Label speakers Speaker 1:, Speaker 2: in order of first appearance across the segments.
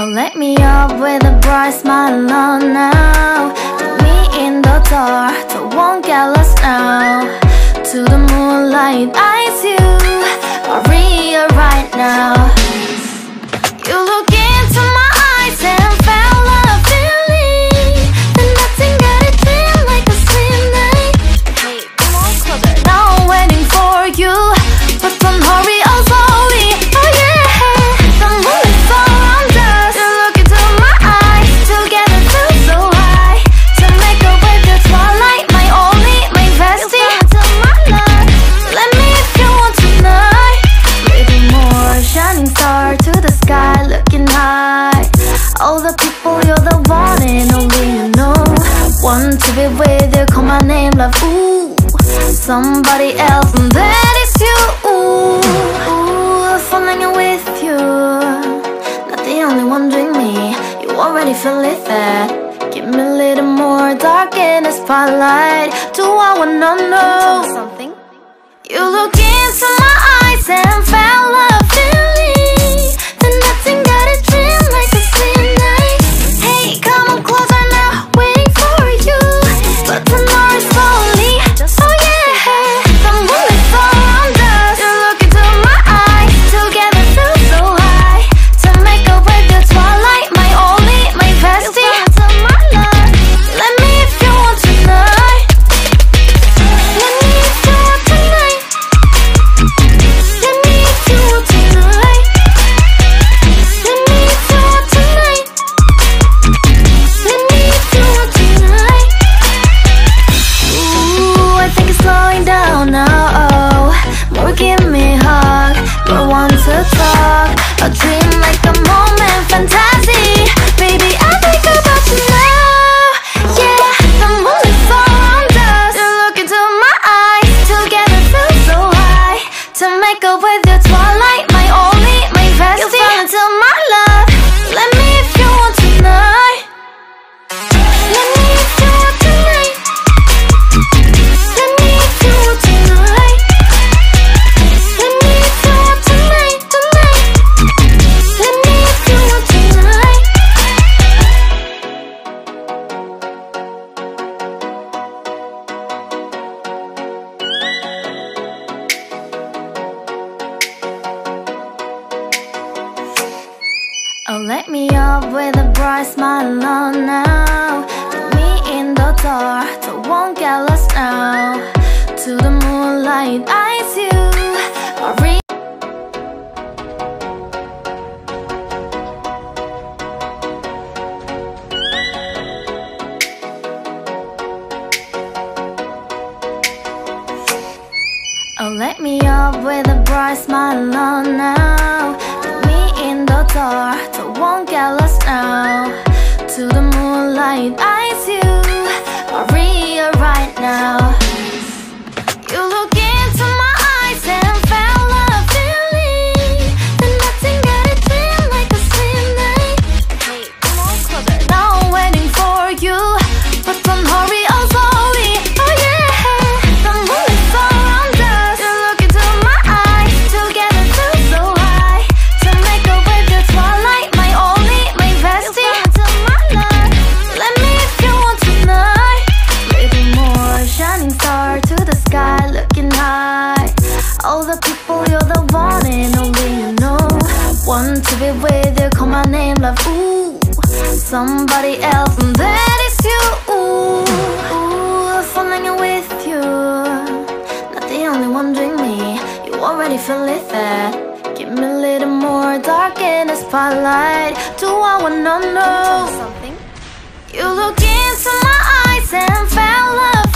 Speaker 1: Oh, let me up with a bright smile oh, on now Put me in the dark, I won't get lost now. To the moonlight, eyes you are real right now. sky looking high. All the people, you're the one and only you know. Want to be with you, call my name love, ooh Somebody else, and that is you, ooh, ooh Falling with you. Not the only one doing me. You already feel it that Give me a little more dark in the spotlight. Do I wanna know? Something? You look into my eyes and fell like Light me up with a bright smile on now Look me in the dark, don't get lost now. To the moonlight I Oh, you're the one and only, you know. Want to be with you, call my name, love, ooh Somebody else, and that is you, ooh Ooh, falling with you Not the only one doing me. You already feel it there. Give me a little more dark in the spotlight. Do I wanna know? You look into my eyes and fell love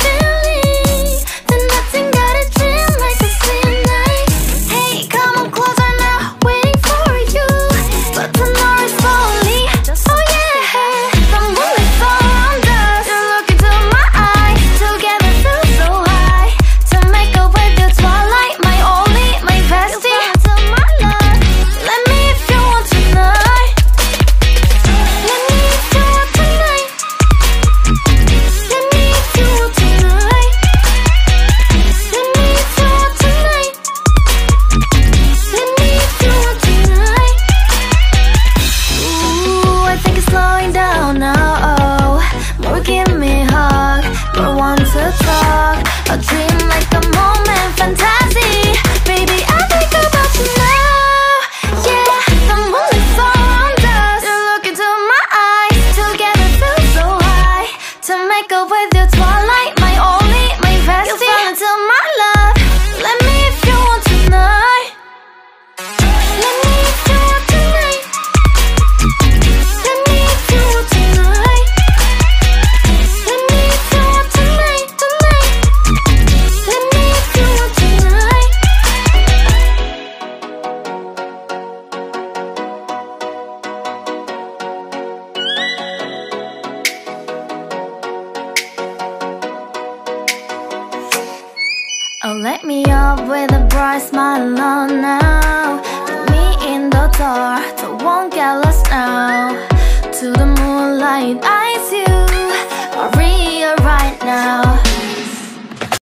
Speaker 1: Oh, with a bright smile oh, on now Put me in the dark, so won't get lost now. To the moonlight, eyes you. Maria right now